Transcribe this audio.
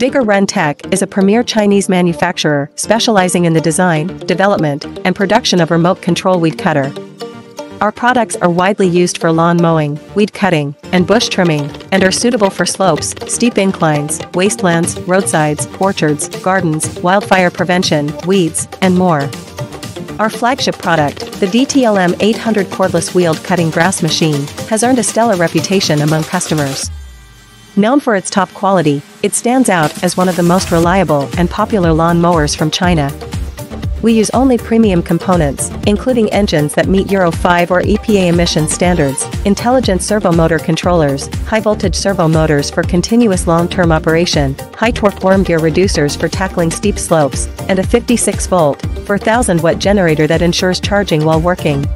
Vigorun Tech is a premier Chinese manufacturer specializing in the design, development, and production of remote control weed cutter. Our products are widely used for lawn mowing, weed cutting, and bush trimming, and are suitable for slopes, steep inclines, wastelands, roadsides, orchards, gardens, wildfire prevention, weeds, and more. Our flagship product, the VTLM 800 cordless wheeled cutting grass machine, has earned a stellar reputation among customers. Known for its top quality, it stands out as one of the most reliable and popular lawn mowers from China. We use only premium components, including engines that meet Euro 5 or EPA emission standards, intelligent servo motor controllers, high-voltage servo motors for continuous long-term operation, high-torque worm gear reducers for tackling steep slopes, and a 56-volt, 4000-watt generator that ensures charging while working.